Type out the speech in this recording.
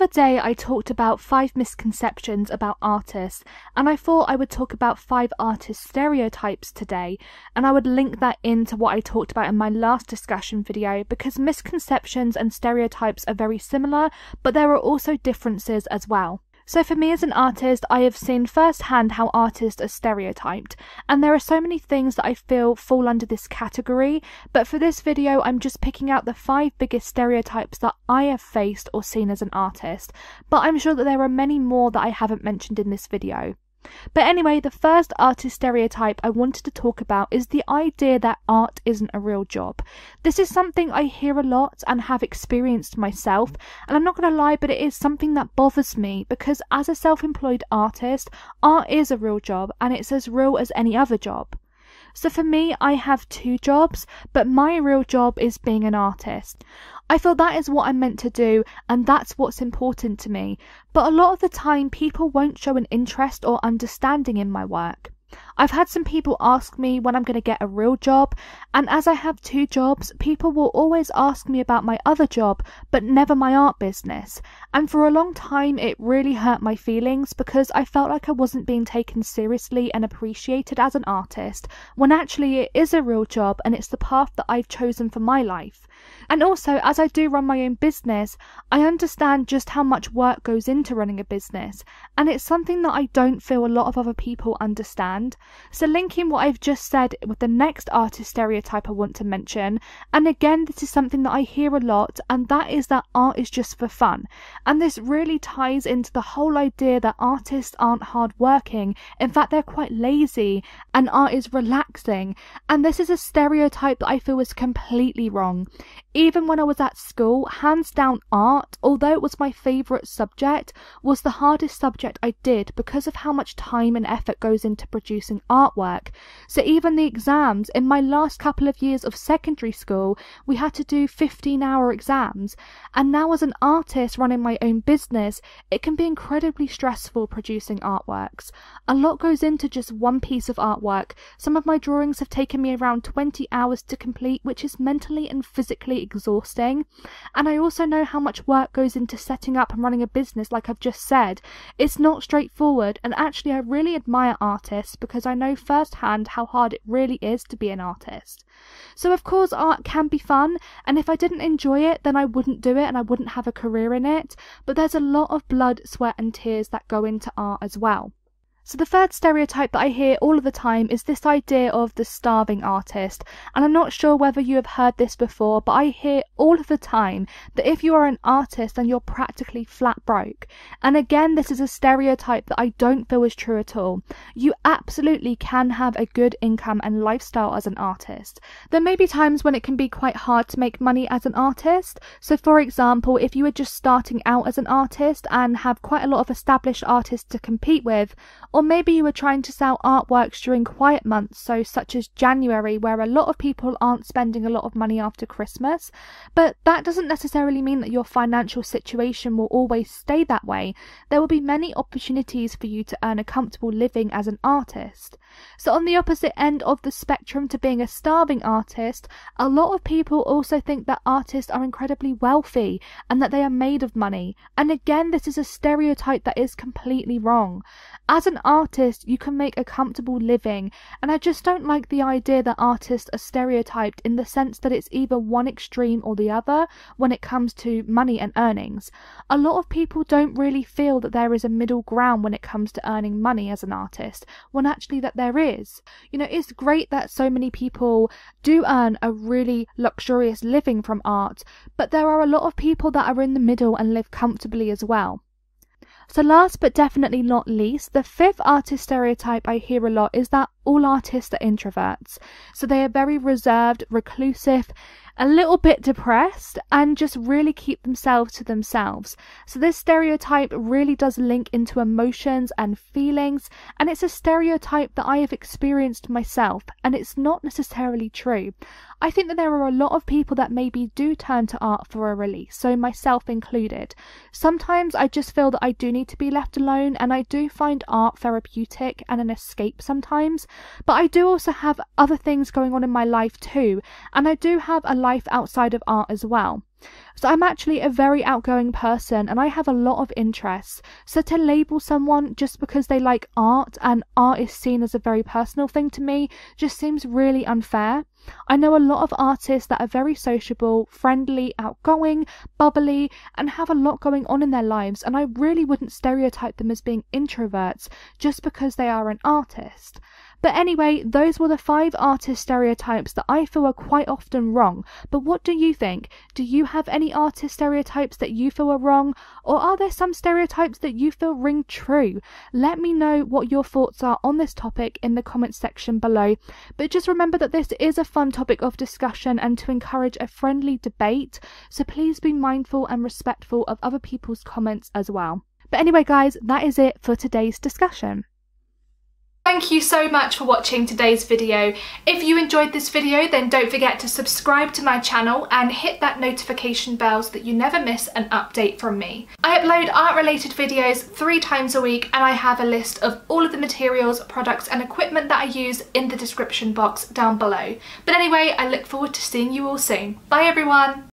other day I talked about five misconceptions about artists, and I thought I would talk about five artist stereotypes today, and I would link that into what I talked about in my last discussion video because misconceptions and stereotypes are very similar, but there are also differences as well. So, for me as an artist, I have seen firsthand how artists are stereotyped, and there are so many things that I feel fall under this category. But for this video, I'm just picking out the five biggest stereotypes that I have faced or seen as an artist. But I'm sure that there are many more that I haven't mentioned in this video. But anyway, the first artist stereotype I wanted to talk about is the idea that art isn't a real job. This is something I hear a lot and have experienced myself, and I'm not going to lie, but it is something that bothers me because as a self employed artist, art is a real job and it's as real as any other job. So for me, I have two jobs, but my real job is being an artist. I feel that is what I'm meant to do, and that's what's important to me. But a lot of the time, people won't show an interest or understanding in my work. I've had some people ask me when I'm going to get a real job, and as I have two jobs, people will always ask me about my other job, but never my art business. And for a long time, it really hurt my feelings because I felt like I wasn't being taken seriously and appreciated as an artist, when actually it is a real job and it's the path that I've chosen for my life. And also, as I do run my own business, I understand just how much work goes into running a business, and it's something that I don't feel a lot of other people understand. So, linking what I've just said with the next artist stereotype I want to mention, and again, this is something that I hear a lot, and that is that art is just for fun. And this really ties into the whole idea that artists aren't hardworking, in fact, they're quite lazy, and art is relaxing. And this is a stereotype that I feel is completely wrong. Even when I was at school, hands down art, although it was my favourite subject, was the hardest subject I did because of how much time and effort goes into producing artwork. So even the exams, in my last couple of years of secondary school, we had to do 15 hour exams. And now as an artist running my own business, it can be incredibly stressful producing artworks. A lot goes into just one piece of artwork. Some of my drawings have taken me around 20 hours to complete, which is mentally and physically exhausting. And I also know how much work goes into setting up and running a business, like I've just said. It's not straightforward, and actually, I really admire artists because I know firsthand how hard it really is to be an artist. So, of course, art can be fun, and if I didn't enjoy it, then I wouldn't do it and I wouldn't have a career in it. But there's a lot of blood, sweat, and tears that go into art as well. So, the third stereotype that I hear all of the time is this idea of the starving artist. And I'm not sure whether you have heard this before, but I hear all of the time that if you are an artist, then you're practically flat broke. And again, this is a stereotype that I don't feel is true at all. You absolutely can have a good income and lifestyle as an artist. There may be times when it can be quite hard to make money as an artist. So, for example, if you are just starting out as an artist and have quite a lot of established artists to compete with, or maybe you were trying to sell artworks during quiet months, so such as January, where a lot of people aren't spending a lot of money after Christmas. But that doesn't necessarily mean that your financial situation will always stay that way. There will be many opportunities for you to earn a comfortable living as an artist. So, on the opposite end of the spectrum to being a starving artist, a lot of people also think that artists are incredibly wealthy and that they are made of money. And again, this is a stereotype that is completely wrong. As an artist, you can make a comfortable living, and I just don't like the idea that artists are stereotyped in the sense that it's either one extreme or the other when it comes to money and earnings. A lot of people don't really feel that there is a middle ground when it comes to earning money as an artist, when actually that there is. You know, it's great that so many people do earn a really luxurious living from art, but there are a lot of people that are in the middle and live comfortably as well. So, last but definitely not least, the fifth artist stereotype I hear a lot is that all artists are introverts. So, they are very reserved, reclusive, a little bit depressed, and just really keep themselves to themselves. So, this stereotype really does link into emotions and feelings, and it's a stereotype that I have experienced myself, and it's not necessarily true. I think that there are a lot of people that maybe do turn to art for a release, so myself included. Sometimes I just feel that I do need to be left alone, and I do find art therapeutic and an escape sometimes, but I do also have other things going on in my life too, and I do have a life outside of art as well. So I'm actually a very outgoing person and I have a lot of interests. So to label someone just because they like art and art is seen as a very personal thing to me just seems really unfair. I know a lot of artists that are very sociable, friendly, outgoing, bubbly, and have a lot going on in their lives, and I really wouldn't stereotype them as being introverts just because they are an artist. But anyway, those were the five artist stereotypes that I feel are quite often wrong. But what do you think? Do you have any artist stereotypes that you feel are wrong? Or are there some stereotypes that you feel ring true? Let me know what your thoughts are on this topic in the comments section below. But just remember that this is a fun topic of discussion and to encourage a friendly debate. So please be mindful and respectful of other people's comments as well. But anyway, guys, that is it for today's discussion. Thank you so much for watching today's video. If you enjoyed this video then don't forget to subscribe to my channel and hit that notification bell so that you never miss an update from me. I upload art related videos three times a week and I have a list of all of the materials, products and equipment that I use in the description box down below. But anyway, I look forward to seeing you all soon. Bye everyone!